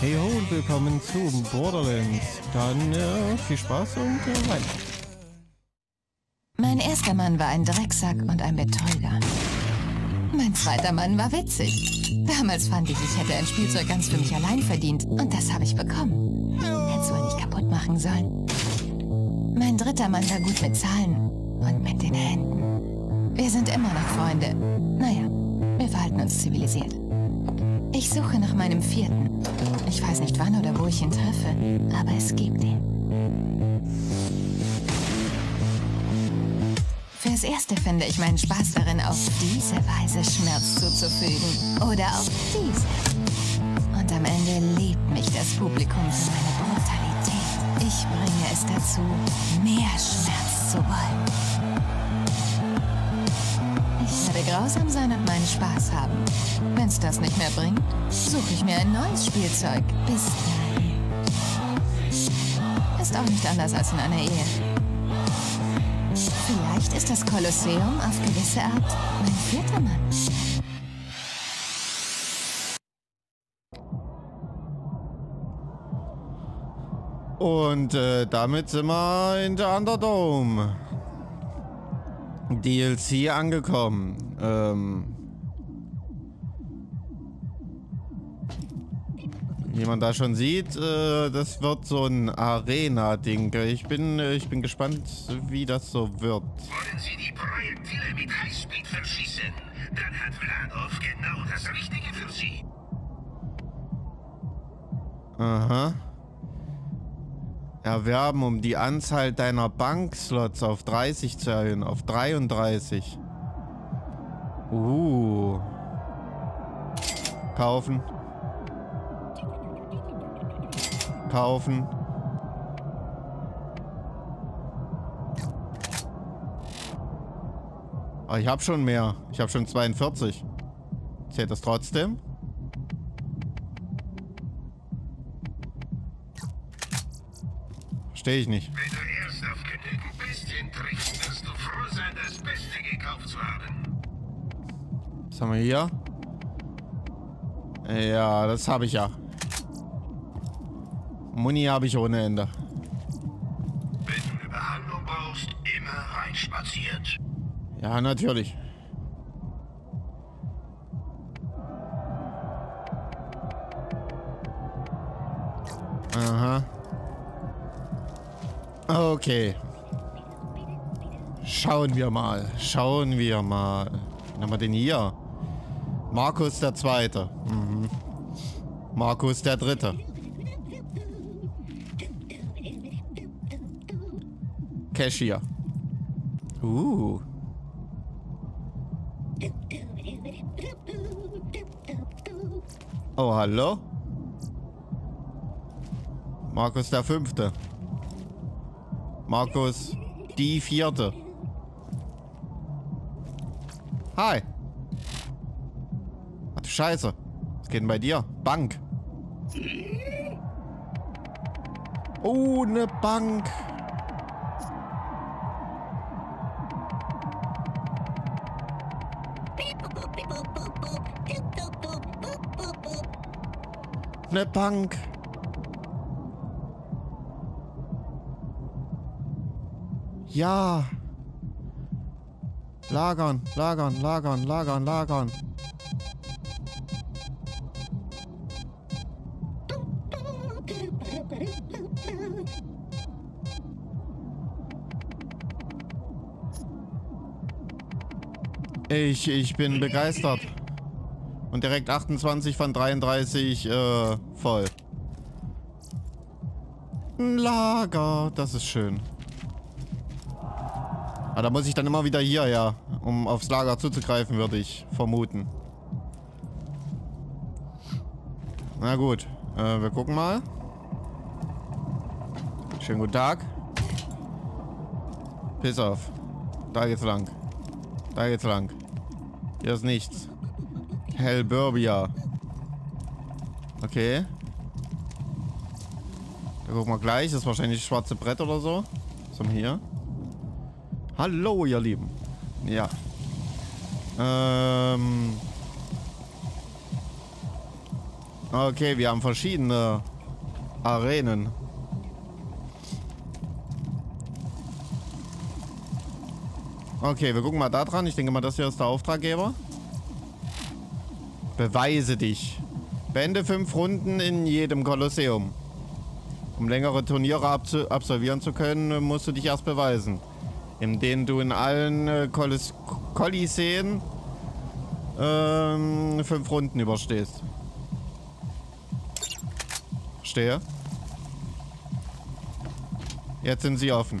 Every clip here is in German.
Hey ho und willkommen zu Borderlands. Dann äh, viel Spaß und äh, weiter. Mein erster Mann war ein Drecksack und ein Betrüger. Mein zweiter Mann war witzig. Damals fand ich, ich hätte ein Spielzeug ganz für mich allein verdient. Und das habe ich bekommen. Hätte wohl nicht kaputt machen sollen. Mein dritter Mann war gut mit Zahlen und mit den Händen. Wir sind immer noch Freunde. Naja, wir verhalten uns zivilisiert. Ich suche nach meinem vierten. Ich weiß nicht wann oder wo ich ihn treffe, aber es gibt ihn. Fürs Erste finde ich meinen Spaß darin, auf diese Weise Schmerz zuzufügen. Oder auf diese. Und am Ende liebt mich das Publikum für meine Brutalität. Ich bringe es dazu, mehr Schmerz zu wollen. Grausam sein und meinen Spaß haben. Wenn's das nicht mehr bringt, suche ich mir ein neues Spielzeug. Bis dahin. Ist auch nicht anders als in einer Ehe. Vielleicht ist das Kolosseum auf gewisse Art mein vierter Mann. Und äh, damit sind wir in der Underdome. DLC angekommen. Ähm, wie man da schon sieht, äh, das wird so ein Arena-Ding. Ich bin, äh, ich bin gespannt, wie das so wird. Wollen Sie die Projektile mit Highspeed verschießen? Dann hat Vladov genau das Richtige für Sie. Aha. Erwerben, um die Anzahl deiner Bankslots auf 30 zu erhöhen. Auf 33. Uh. Kaufen. Kaufen. Aber ich habe schon mehr. Ich habe schon 42. Zählt das trotzdem? Verstehe ich nicht. Was haben wir hier? Ja, das habe ich ja. Muni habe ich ohne Ende. Wenn du eine Behandlung brauchst, immer reinspaziert. Ja, natürlich. Aha. Okay. Schauen wir mal. Schauen wir mal. Wen haben wir denn hier? Markus der Zweite. Mhm. Markus der Dritte. Cashier. Uh. Oh, hallo? Markus der Fünfte. Markus die Vierte. Hi. Scheiße. Was geht denn bei dir? Bank. Oh, eine Bank. Eine Bank. Ja. Lagern, lagern, lagern, lagern, lagern. Ich, ich bin begeistert. Und direkt 28 von 33 äh, voll. Ein Lager, das ist schön. Aber da muss ich dann immer wieder hierher, um aufs Lager zuzugreifen, würde ich vermuten. Na gut, äh, wir gucken mal. Schönen guten Tag. Piss auf. Da geht's lang. Da geht's lang. Hier ist nichts. Hellburbia. Okay. Da gucken wir gleich. Das ist wahrscheinlich schwarze Brett oder so. Wir hier? Hallo, ihr Lieben. Ja. Ähm. Okay, wir haben verschiedene Arenen. Okay, wir gucken mal da dran. Ich denke mal, das hier ist der Auftraggeber. Beweise dich. Beende fünf Runden in jedem Kolosseum. Um längere Turniere absolvieren zu können, musst du dich erst beweisen. In denen du in allen äh, Koliseen ähm, fünf Runden überstehst. Stehe. Jetzt sind sie offen.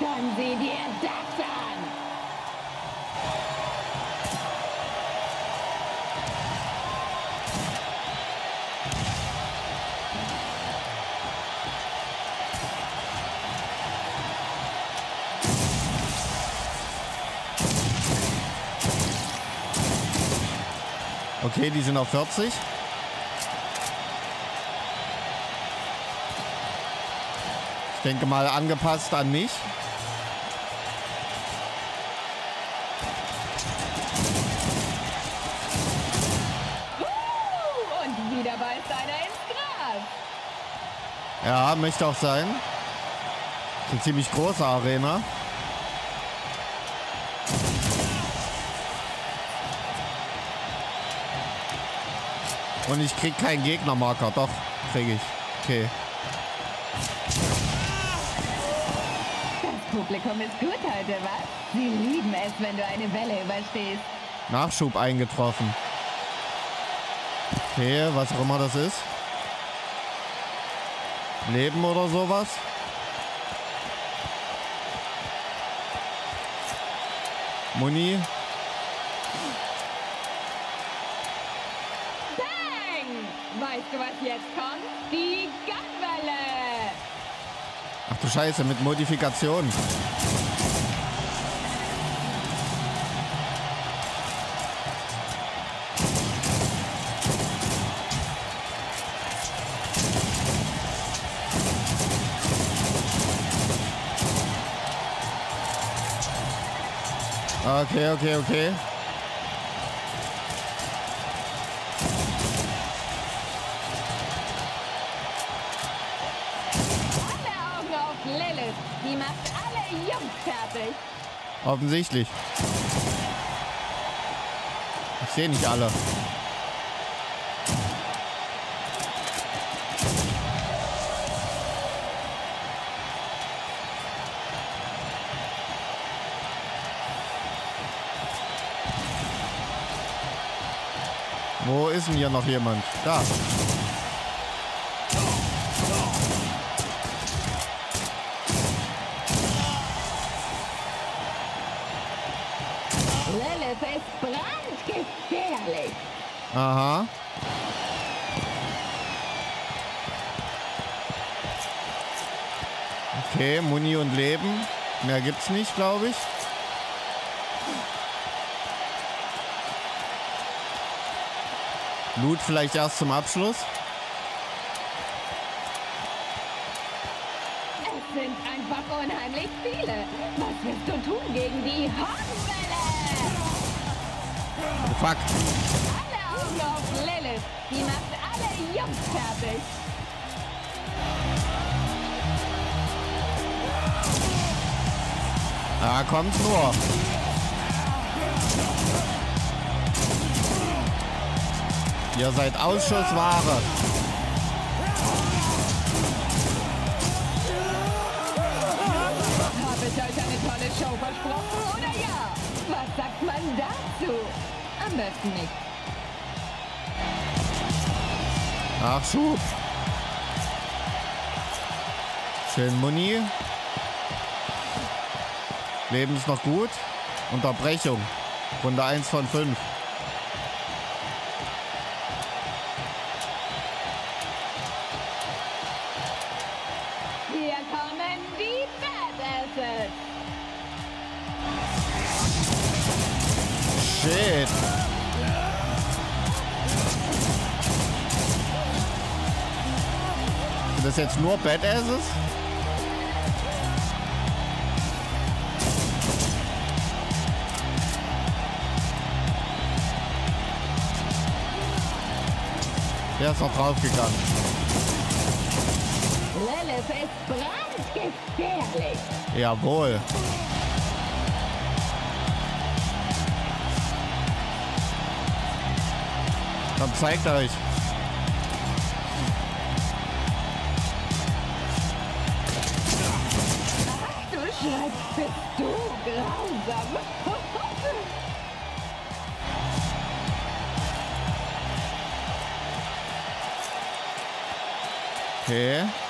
Dann sieh dir das an! Okay, die sind auf 40. Ich denke mal angepasst an mich. Ja, möchte auch sein. Das ist eine ziemlich große Arena. Und ich krieg keinen Gegnermarker. Doch, krieg ich. Okay. Das Publikum ist gut heute, was? Sie lieben es, wenn du eine Welle überstehst. Nachschub eingetroffen. Okay, was auch immer das ist. Leben oder sowas. Muni. Bang! Weißt du, was jetzt kommt? Die Gunwelle! Ach du Scheiße, mit Modifikation. Okay, okay, okay. Alle Augen auf Lilith. Die macht alle Jungs fertig. Offensichtlich. Ich sehe nicht alle. Wo ist denn hier noch jemand? Da. Lilith ist brandgefährlich. Aha. Okay, Muni und Leben. Mehr gibt's nicht, glaube ich. Loot vielleicht erst zum Abschluss. Es sind einfach unheimlich viele. Was willst du tun gegen die Hornwelle? Fuck. Alle Augen auf Lilith. Die macht alle Jungs fertig. Da kommt nur. Ihr seid Ausschussware. Habe ich euch eine tolle Show versprochen, oder ja? Was sagt man dazu? Am besten nicht. Nachschub. Schön Muni. Leben ist noch gut. Unterbrechung. Runde 1 von 5. Shit. Sind das jetzt nur Badasses? Der ist noch draufgegangen. Lilith ist brandgefährlich. Jawohl. Dann zeigt euch. Du schreibst, bist du grausam. Okay.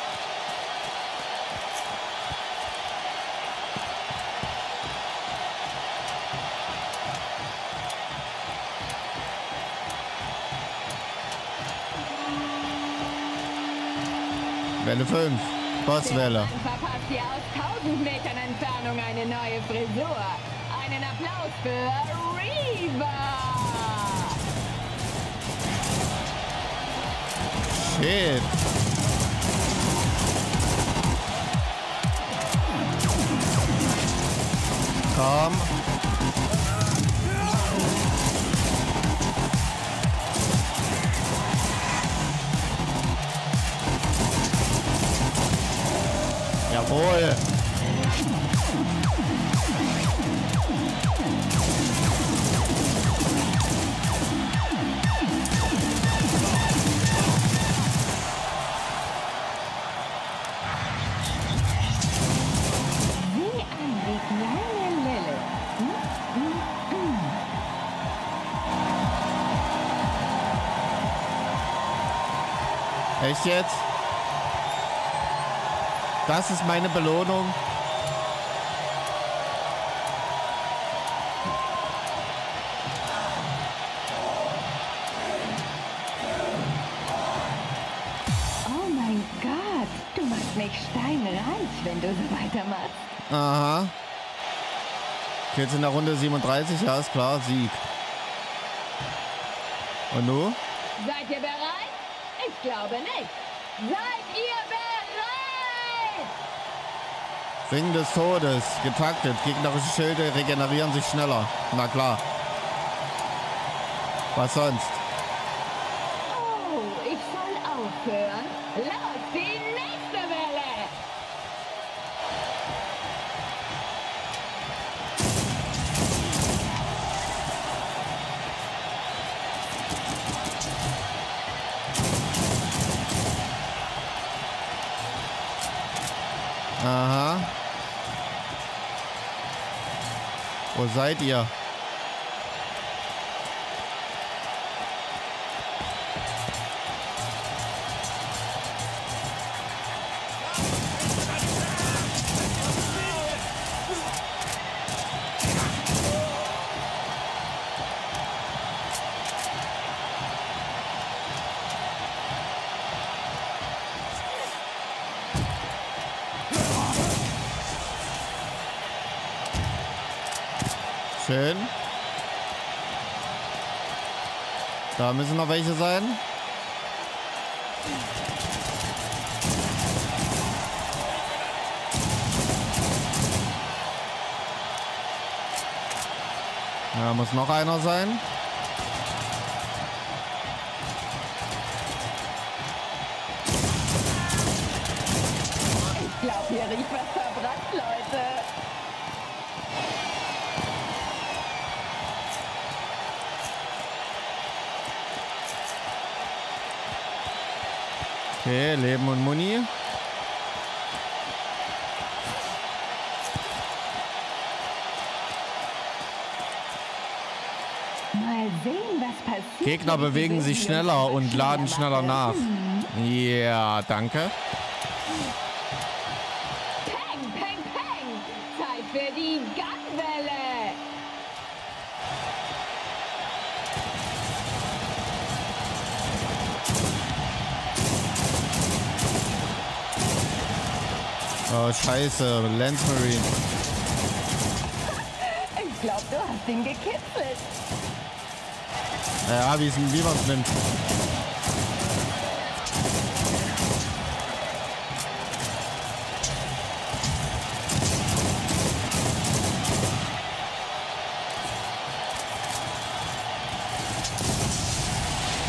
Welle 5. Bosswelle. Verpasst dir aus 1000 Metern Entfernung eine neue Frisur. Einen Applaus für Reba. Shit. Komm. Hm. Echt jetzt? Das ist meine Belohnung. Oh mein Gott, du machst mich steinreich, wenn du so weitermachst. Aha. Jetzt in der Runde 37, ja, ist klar, Sieg. Und du? Seid ihr bereit? Ich glaube nicht. Seid ihr bereit? Ring des Todes, getaktet. Gegnerische Schilde regenerieren sich schneller. Na klar. Was sonst? Oh, ich soll aufhören. Los, Wo seid ihr? Schön. Da müssen noch welche sein. Da muss noch einer sein. Okay, Leben und Muni. Gegner bewegen sich schneller und laden schneller nach. Ja, danke. Oh, scheiße. Lance Marine. Ich Ich glaube, du hast ihn gekitzelt. Ja, wie, wie man es nimmt.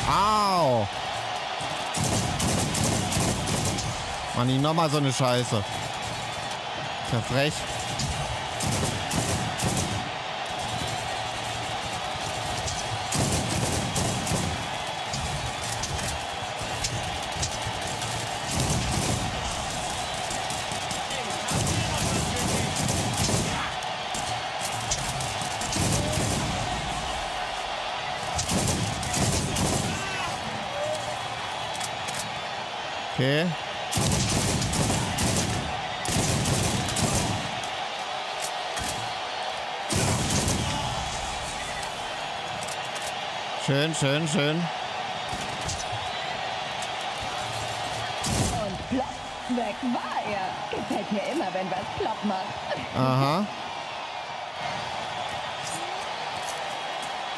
Au! Mann, nicht nochmal so eine Scheiße. Ist Schön, schön, schön. Und plopp, weg war er. Gefällt mir immer, wenn was plopp macht. Aha.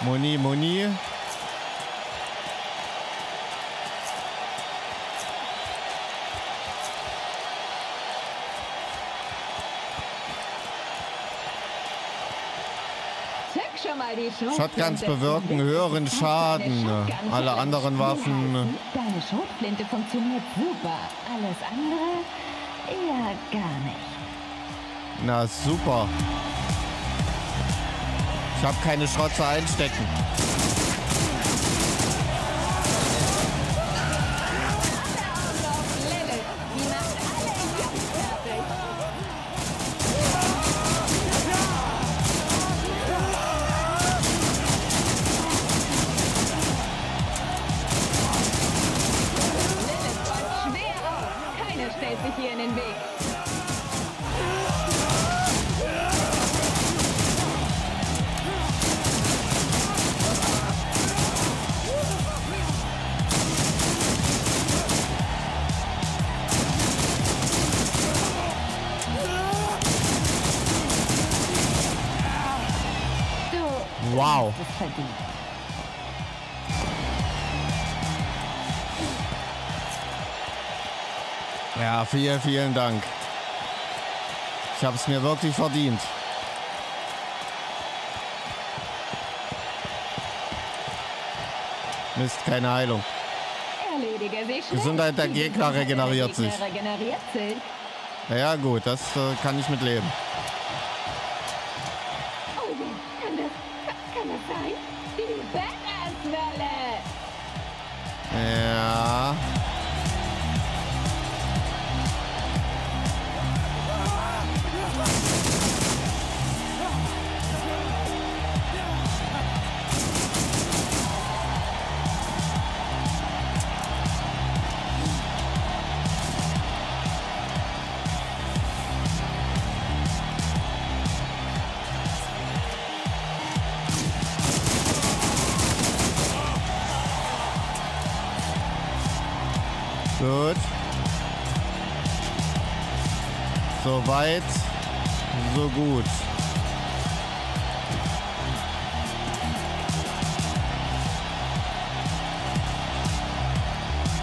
Moni, Moni. Shotguns bewirken höheren Schaden. Alle anderen Waffen. Deine Schrotflinte funktioniert super. Alles andere eher gar nicht. Na super. Ich habe keine Schrotze einstecken. Vielen, vielen Dank. Ich habe es mir wirklich verdient. Mist, keine Heilung. Gesundheit der Gegner regeneriert sich. Ja, gut, das äh, kann ich mitleben. Oh Gut. So weit, so gut.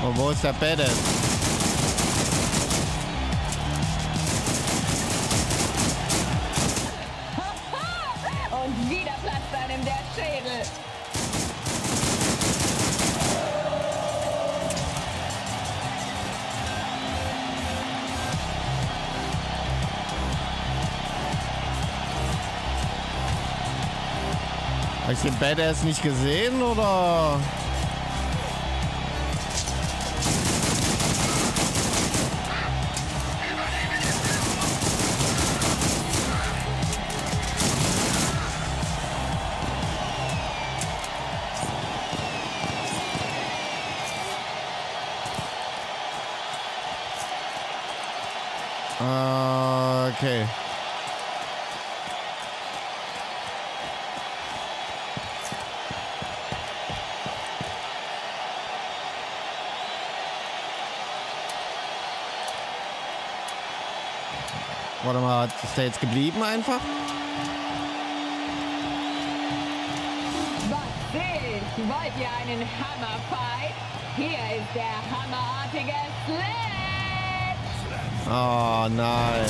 Und wo ist der Badass? Den Badass nicht gesehen oder? Ist er jetzt geblieben einfach? Was ich? Wollt ihr einen Hammerfight? Hier ist der hammerartige Slam! Oh nein.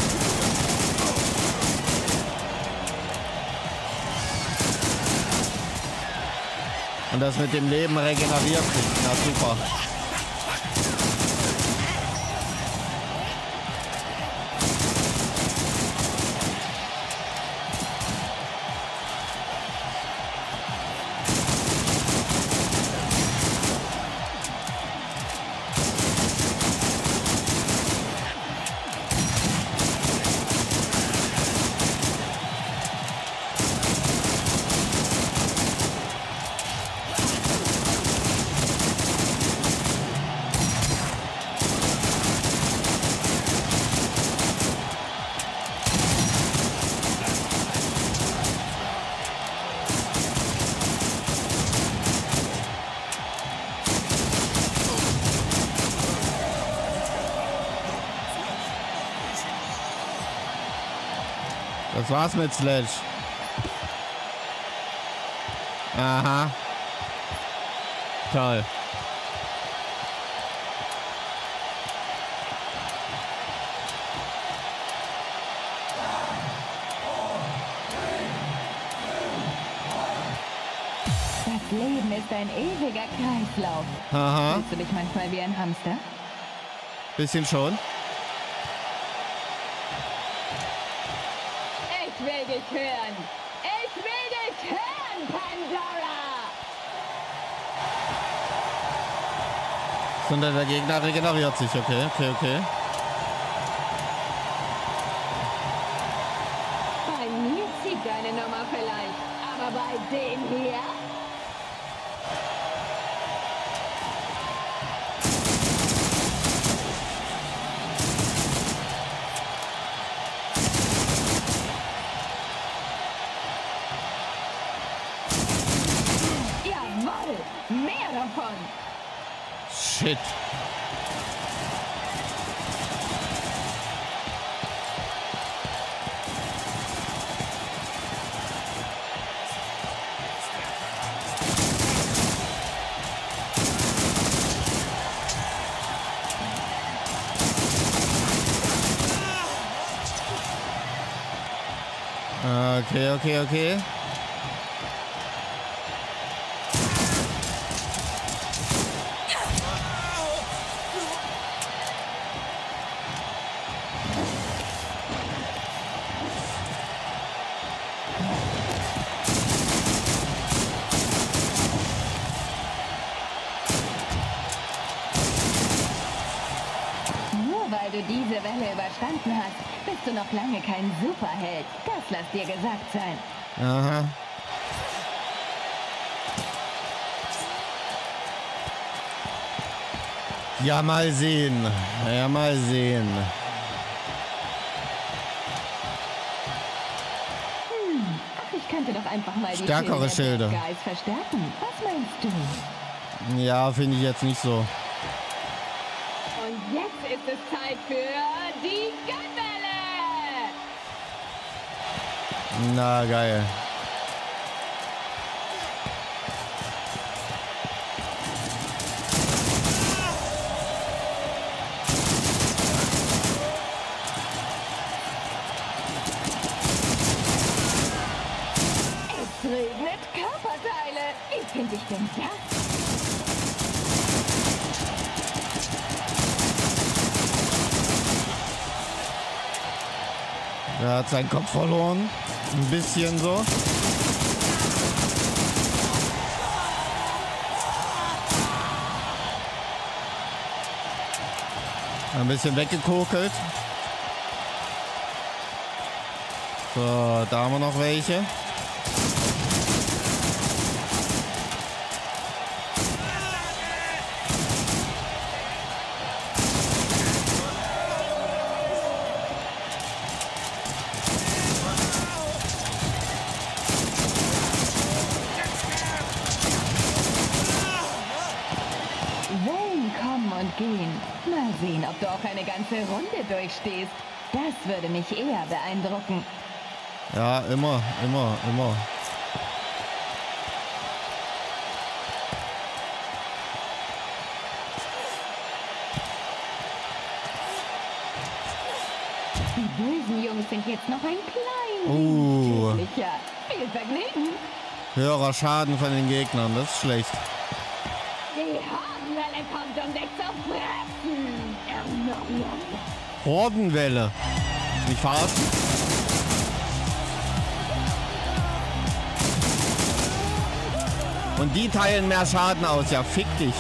Und das mit dem Leben regeneriert sich. Na super. Das war's mit Sledge. Aha. Toll. Das Leben ist ein ewiger Kreislauf. Aha. Fühlst du dich manchmal wie ein Hamster? Bisschen schon. Hören! Ich will dich hören, Pandora! Sondern der Gegner regeneriert sich. Okay, okay, okay. Bei mir zieht deine Nummer vielleicht, aber bei dem hier? Shit. Okay, okay, okay. Bist du noch lange kein Superheld. Das lass dir gesagt sein. Aha. Ja, mal sehen. Ja, mal sehen. Ach, ich könnte doch einfach mal die Stärkere Schilde der Schilde. Bad Guys verstärken. Was meinst du? Ja, finde ich jetzt nicht so. Und jetzt ist es Zeit für die Gunwelle! Na, geil. Es regnet Körperteile. Wie finde ich denn das? Er hat seinen Kopf verloren. Ein bisschen so. Ein bisschen weggekokelt. So, da haben wir noch welche. du auch eine ganze Runde durchstehst. Das würde mich eher beeindrucken. Ja, immer, immer, immer. Die bösen Jungs sind jetzt noch ein klein uh. Viel Vergnügen. Höherer Schaden von den Gegnern, das ist schlecht. Hordenwelle. Nicht verarschen? Und die teilen mehr Schaden aus. Ja, fick dich.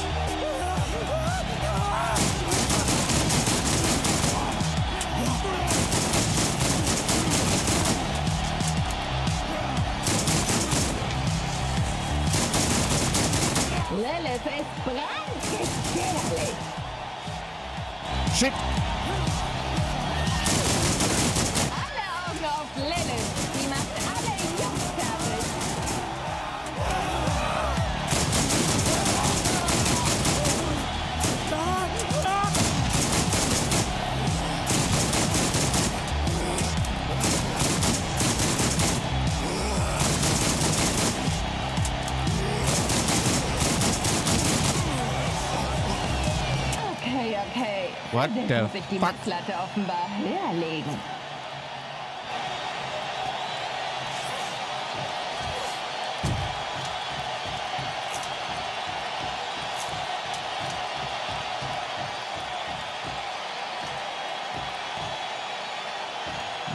What the muss ich die fuck? Messlatte offenbar höher legen.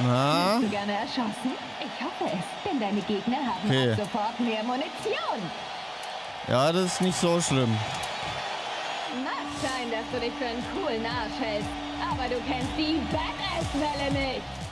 Na? Bist du gerne erschossen? Ich hoffe es, denn deine Gegner haben Okay. ab sofort mehr Munition. Ja, das ist nicht so schlimm. Sein, dass du dich für einen coolen Arsch hältst, aber du kennst die Badass-Welle nicht.